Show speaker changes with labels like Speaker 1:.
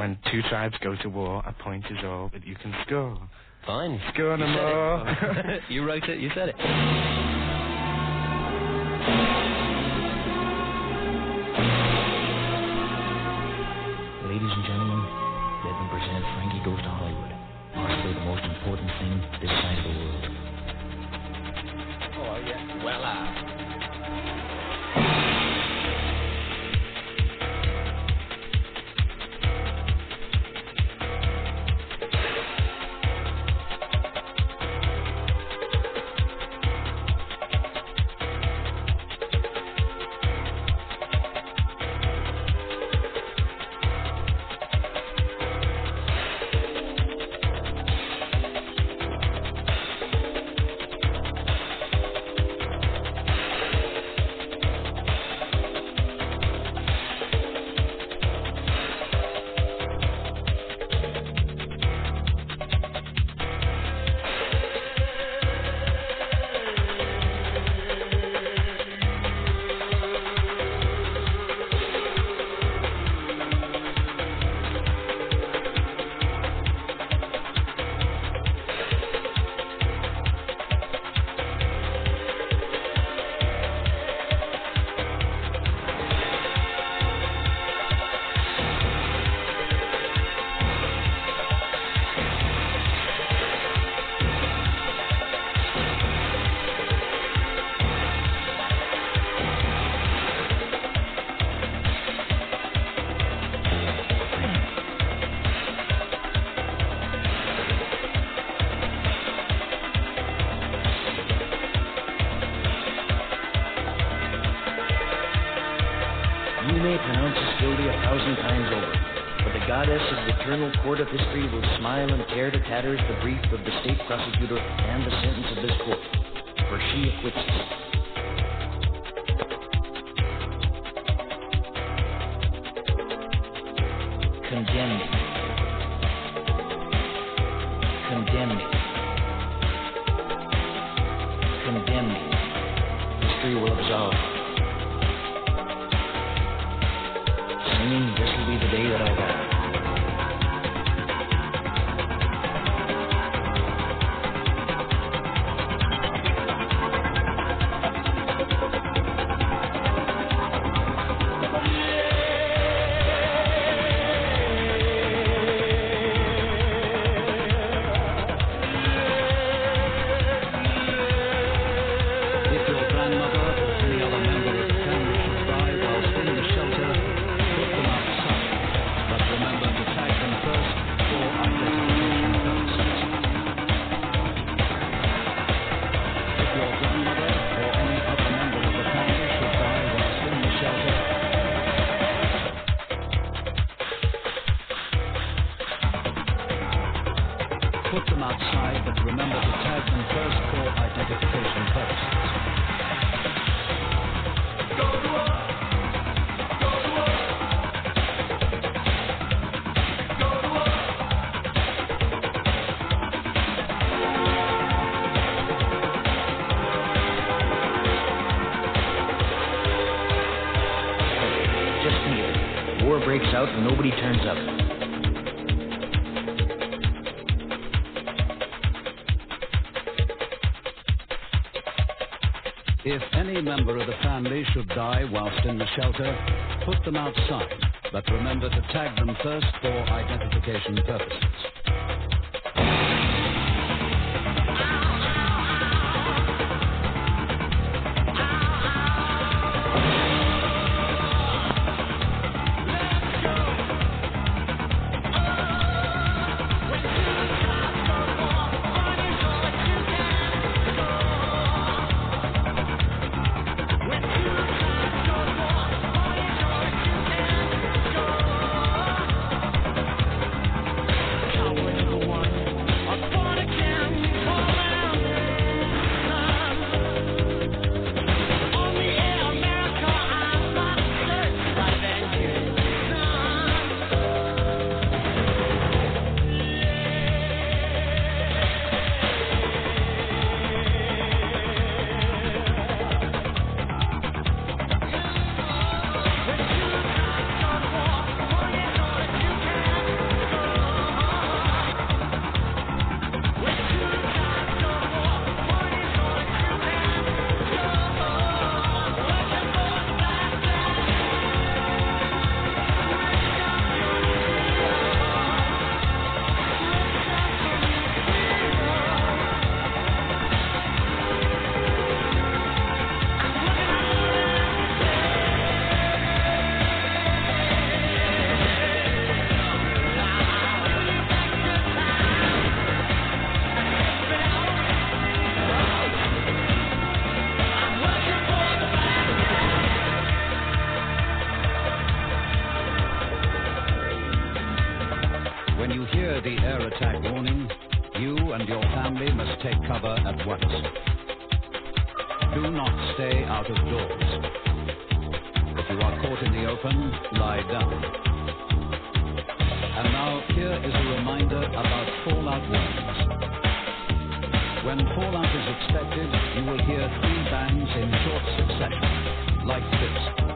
Speaker 1: When two tribes go to war, a point is all that you can score.
Speaker 2: Fine.
Speaker 1: Score no more.
Speaker 2: you wrote it. You said it.
Speaker 3: You may pronounce us guilty a thousand times over, but the goddess of the eternal court of history will smile and tear to tatters the brief of the state prosecutor and the sentence of this court, for she acquits us. Condemn me. Condemn me. Condemn me. History will absolve.
Speaker 4: Them but remember to tag them first for identification purposes.
Speaker 3: Breaks out and nobody turns up.
Speaker 4: If any member of the family should die whilst in the shelter, put them outside, but remember to tag them first for identification purposes. The air attack warning, you and your family must take cover at once. Do not stay out of doors. If you are caught in the open, lie down. And now, here is a reminder about fallout warnings. When fallout is expected, you will hear three bangs in short succession, like this.